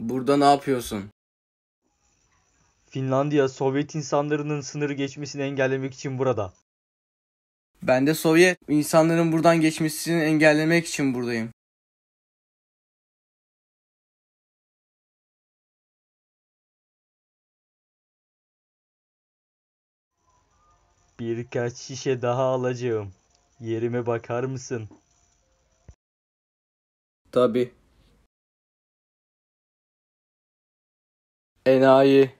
Burada ne yapıyorsun? Finlandiya Sovyet insanlarının sınırı geçmesini engellemek için burada. Ben de Sovyet insanların buradan geçmesini engellemek için buradayım. Birkaç şişe daha alacağım. Yerime bakar mısın? Tabii. Enayi.